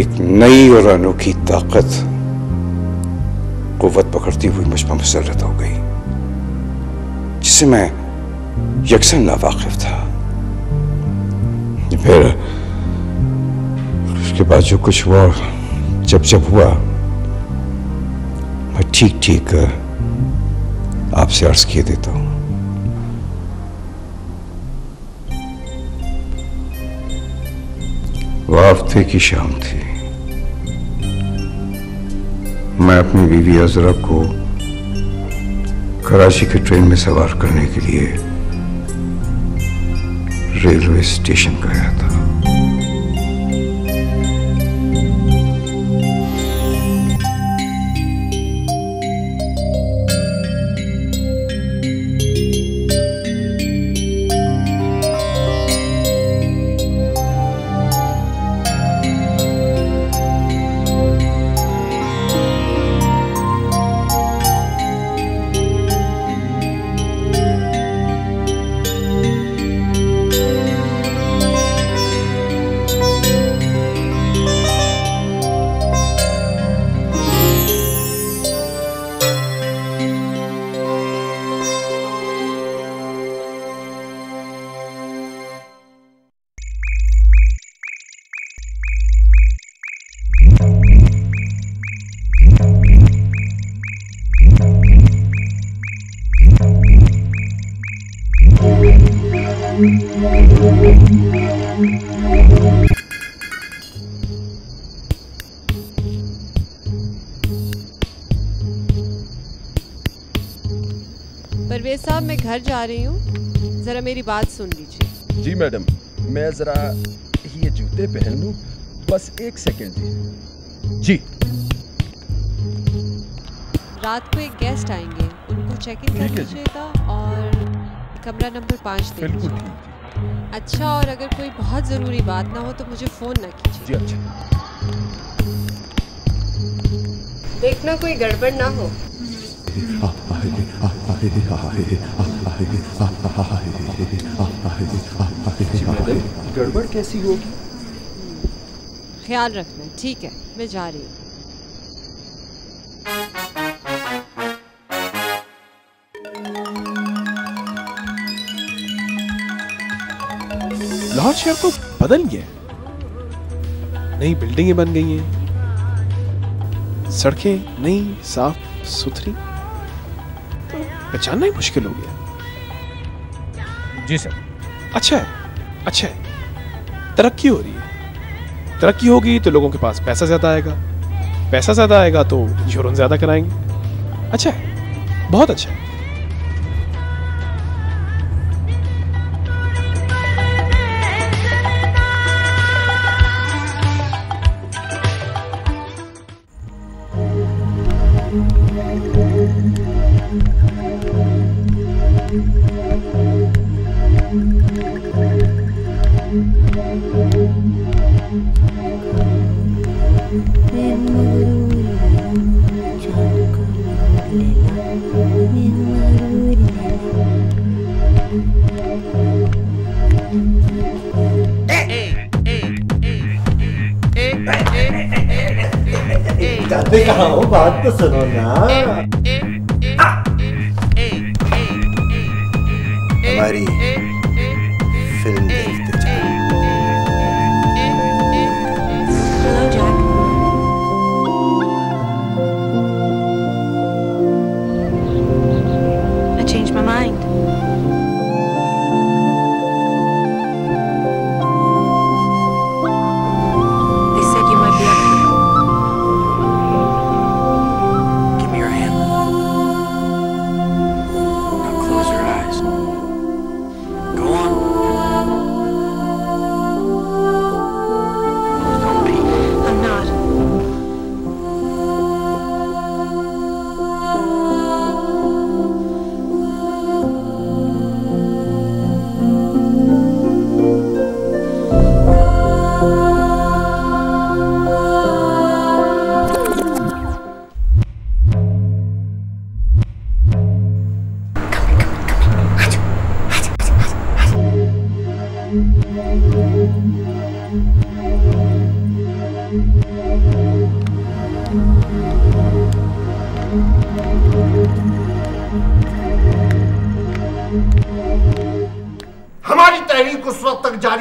एक नई और अनोखी ताकत कुवत पकड़ती हुई मुझ पर मुसलत हो गई जिससे मैं यकसन नावाकिफ था। फिर उसके बाद जो कुछ हुआ, जब जब हुआ, मैं ठीक ठीक आपसे अर्ज़ किए देता हूँ। वो हफ़्ते की शाम थी। मैं अपनी बीवी अजरा को कराची के ट्रेन में सवार करने के लिए रेलवे स्टेशन गया था। परवेज साहब मैं घर जा रही हूँ। ज़रा मेरी बात सुन लीजिए। जी मैडम मैं ज़रा ये जूते पहन लूँ। बस एक सेकंड जी। जी। रात को एक गेस्ट आएँगे। उनको चेक इन कर। लीजिएगा और कमरा नंबर पाँच दे बिल्कुल अच्छा और अगर कोई बहुत ज़रूरी बात ना हो तो मुझे फ़ोन ना कीजिए अच्छा देखना कोई गड़बड़ ना हो जी गड़बड़ कैसी होगी ख्याल रखना ठीक है मैं जा रही हूँ लाहौर शहर तो बदल गया है। नई बिल्डिंगें बन गई हैं। सड़कें नई साफ़ सुथरी। तो पहचानना ही मुश्किल हो गया। जी सर। अच्छा है अच्छा है। तरक्की हो रही है। तरक्की होगी तो लोगों के पास पैसा ज़्यादा आएगा। पैसा ज़्यादा आएगा तो इंश्योरेंस ज़्यादा कराएँगे। अच्छा है बहुत अच्छा है। जाते कहा हो बात तो सुनो ना हमारी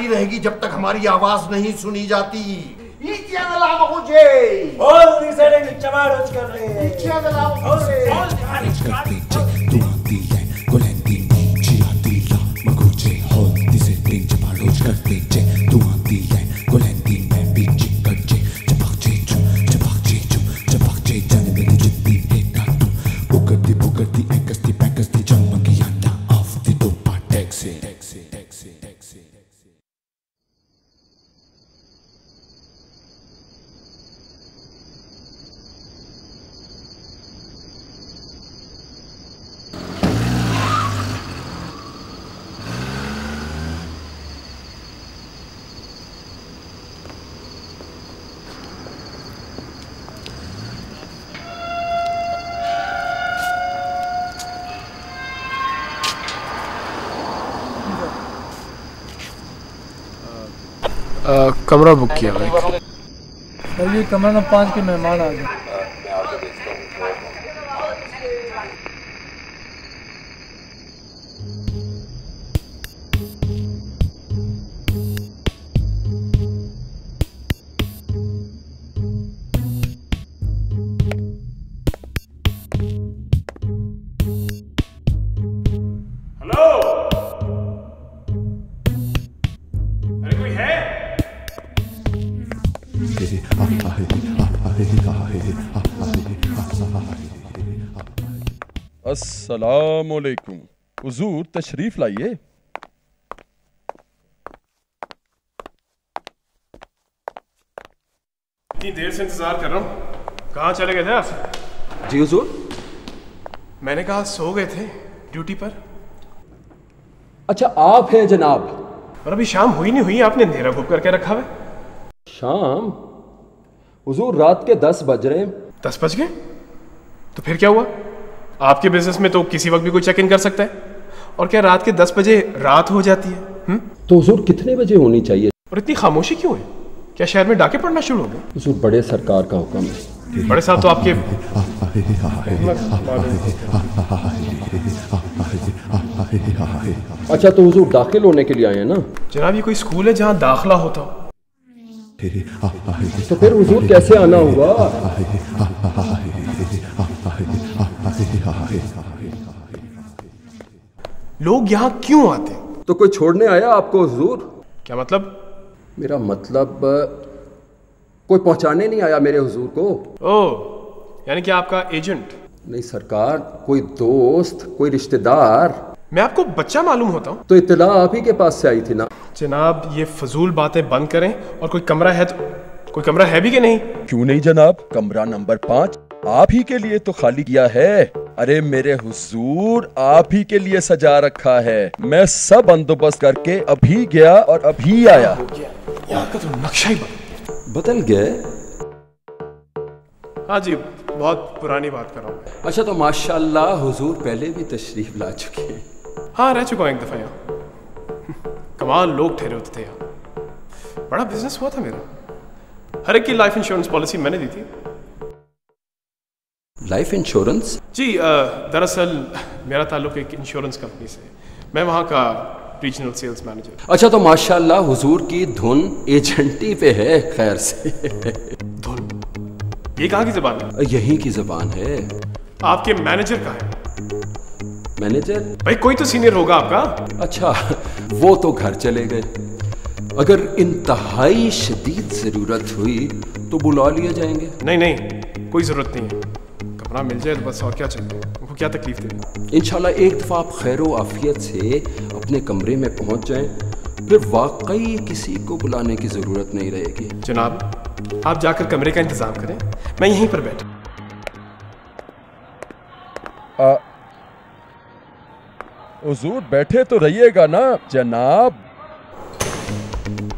जारी रहेगी जब तक हमारी आवाज़ नहीं सुनी जाती। नीचे कमरा बुक किया भाई। सर ये कमरा नंबर पाँच के मेहमान आ गए। अस्सलामुअलैकुम हुजूर तशरीफ़ लाइए इतनी देर से इंतज़ार कर रहा हूँ। कहाँ चले गए थे आप? जी हुजूर। मैंने कहा सो गए थे ड्यूटी पर। अच्छा आप हैं जनाब। और अभी शाम हुई नहीं हुई आपने अंधेरा घुप करके रखा हुआ है। शाम? हुजूर रात के दस बज रहे हैं। दस बज गए? तो फिर क्या हुआ? आपके बिज़नेस में तो किसी वक्त भी कोई चेक इन कर सकता है। और क्या रात के दस बजे रात हो जाती है? हुँ? तो हुजूर कितने बजे होनी चाहिए? और इतनी खामोशी क्यों है? क्या शहर में डाके पड़ना शुरू हो गए? हुजूर बड़े सरकार का हुक्म है। बड़े साहब तो आपके अच्छा तो हुजूर दाखिल होने के लिए आए हैं ना? जनाब ये कोई स्कूल है जहाँ दाखला होता हो? तो फिर हुजूर कैसे आना हुआ? लोग यहाँ क्यों आते? तो कोई छोड़ने आया आपको हुजूर? क्या मतलब? मेरा मतलब कोई पहुँचाने नहीं आया मेरे हुजूर को। ओ यानी कि आपका एजेंट। नहीं सरकार कोई दोस्त कोई रिश्तेदार मैं आपको बच्चा मालूम होता हूँ। तो इतला आप ही के पास से आई थी ना? जनाब ये फजूल बातें बंद करें और कोई कमरा है तो कोई कमरा है भी कि नहीं? क्यों नहीं जनाब? कमरा नंबर पाँच आप ही के लिए तो खाली किया है। अरे मेरे हुजूर आप ही के लिए सजा रखा है। मैं सब बंदोबस्त करके अभी गया और अभी आया। यहाँ का तो नक्शा ही बदल बदल गए। हाँ जी बहुत पुरानी बात कर रहा हूँ। अच्छा तो माशाल्लाह हुजूर पहले भी तशरीफ़ ला चुके हैं। हाँ रह चुका हूँ एक दफ़ा यहाँ। कमाल लोग ठहरे होते थे यहाँ। बड़ा बिज़नेस हुआ था मेरा। हर एक की लाइफ इंश्योरेंस पॉलिसी मैंने दी थी। लाइफ इंश्योरेंस जी दरअसल मेरा ताल्लुक एक इंश्योरेंस कंपनी से मैं वहाँ का रीजनल सेल्स मैनेजर अच्छा तो माशाल्लाह हुजूर की धुन एजेंटी पे है खैर से। धुन? ये कहाँ की जबान है? यहीं की जबान है। आपके मैनेजर का है? मैनेजर? भाई कोई तो सीनियर होगा आपका। अच्छा वो तो घर चले गए। अगर इंतहाई शदीद ज़रूरत हुई तो बुला लिए जाएँगे। नहीं नहीं कोई ज़रूरत नहीं है। कमरा मिल जाए तो बस और क्या चाहिए? उनको क्या तकलीफ़ देनी इंशाल्लाह एक दफ़ा आप खैर आफियत से अपने कमरे में पहुँच जाएँ। फिर वाकई किसी को बुलाने की ज़रूरत नहीं रहेगी। जनाब आप जाकर कमरे का इंतज़ाम करें। मैं यहीं पर बैठा हुजूर बैठे तो रहिएगा ना जनाब।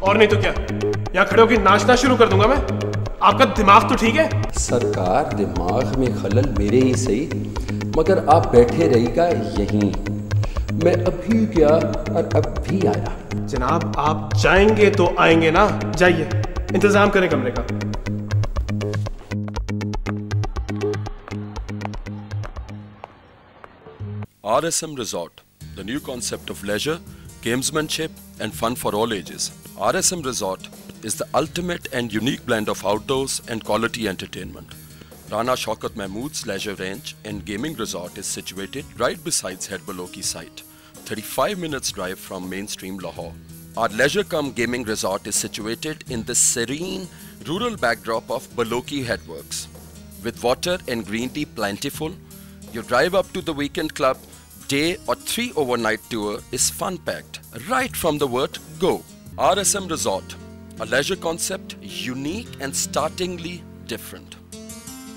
और नहीं तो क्या? यहाँ खड़े होकर नाचना शुरू कर दूँगा मैं? आपका दिमाग तो ठीक है? सरकार दिमाग में खलल मेरे ही सही मगर आप बैठे रहिएगा यहीं। मैं अभी गया और अब भी आया। जनाब आप जाएँगे तो आएँगे ना? जाइए इंतज़ाम करें कमरे का। R S M resort. The new concept of leisure, gamesmanship, and fun for all ages. RSM Resort is the ultimate and unique blend of outdoors and quality entertainment. Rana Shaukat Mahmood's leisure range and gaming resort is situated right beside Head Baloki site, 35 minutes drive from mainstream Lahore. Our leisure cum gaming resort is situated in the serene rural backdrop of Baloki Headworks. With water and green tea plentiful, you drive up to the weekend club, day or three overnight tour is fun packed right from the word go. RSM Resort, a leisure concept unique and startlingly different.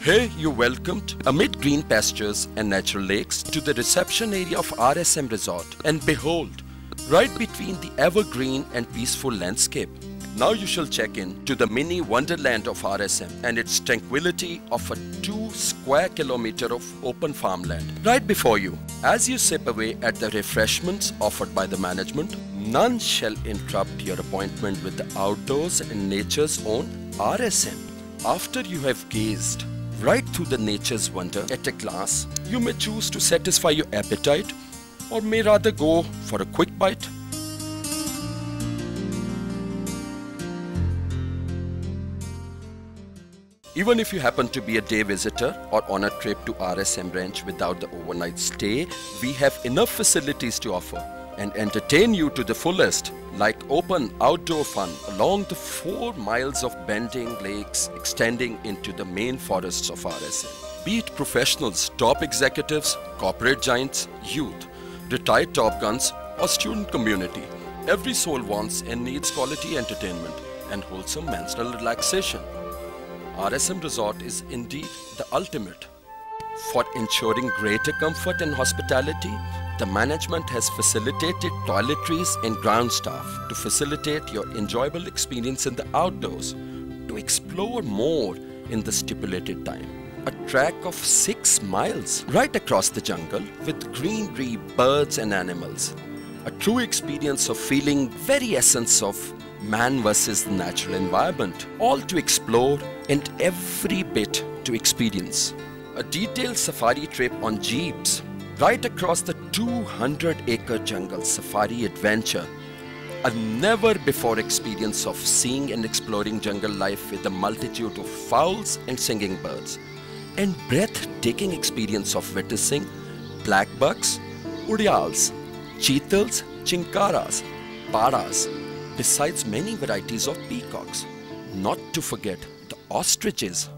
Here you're welcomed amid green pastures and natural lakes to the reception area of RSM Resort and behold, right between the evergreen and peaceful landscape. Now you shall check in to the mini wonderland of RSM and its tranquility of a 2 square kilometer of open farmland right before you. As you sip away at the refreshments offered by the management, none shall interrupt your appointment with the outdoors and nature's own RSM. After you have gazed right through the nature's wonder at a glass, you may choose to satisfy your appetite or may rather go for a quick bite. Even if you happen to be a day visitor or on a trip to RSM Ranch without the overnight stay, we have enough facilities to offer and entertain you to the fullest, like open outdoor fun along the four miles of bending lakes extending into the main forests of RSM. Be it professionals, top executives, corporate giants, youth, retired top guns, or student community, every soul wants and needs quality entertainment and wholesome mental relaxation. RSM Resort is indeed the ultimate. For ensuring greater comfort and hospitality, the management has facilitated toiletries and ground staff to facilitate your enjoyable experience in the outdoors, to explore more in the stipulated time. A track of six miles right across the jungle with greenery, birds, and animals. A true experience of feeling very essence of man versus the natural environment, all to explore and every bit to experience. A detailed safari trip on jeeps right across the 200 acre jungle safari adventure. A never before experience of seeing and exploring jungle life with a multitude of fowls and singing birds. And breathtaking experience of witnessing black bucks, udials, cheetahs, chinkaras, paras, besides many varieties of peacocks. Not to forget the ostriches.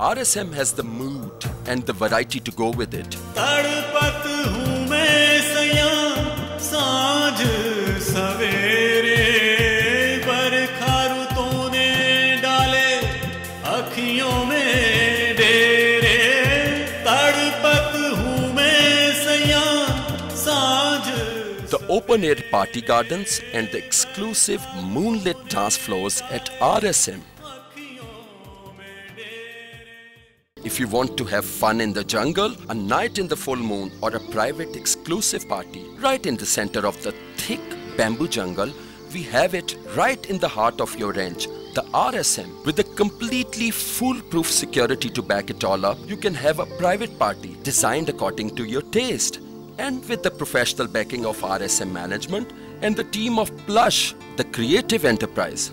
RSM has the mood and the variety to go with it. The open-air party gardens and the exclusive moonlit dance floors at RSM If you want to have fun in the jungle, a night in the full moon, or a private exclusive party right in the center of the thick bamboo jungle, we have it right in the heart of your ranch. The RSM, with a completely foolproof security to back it all up, you can have a private party designed according to your taste. And with the professional backing of RSM management and the team of Plush, the creative enterprise.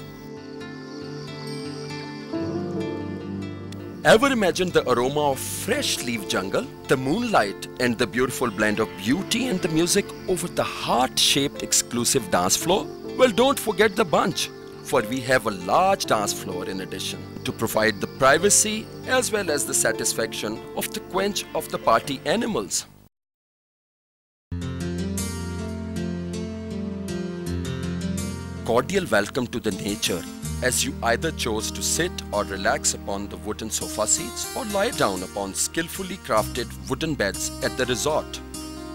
Ever imagine the aroma of fresh leaf jungle, the moonlight, and the beautiful blend of beauty and the music over the heart shaped exclusive dance floor? Well, don't forget the bunch, for we have a large dance floor in addition to provide the privacy as well as the satisfaction of the quench of the party animals. Cordial welcome to the nature as you either chose to sit or relax upon the wooden sofa seats or lie down upon skillfully crafted wooden beds at the resort.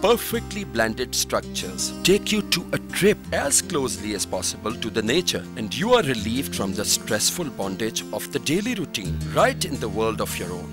Perfectly blended structures take you to a trip as closely as possible to the nature, and you are relieved from the stressful bondage of the daily routine right in the world of your own.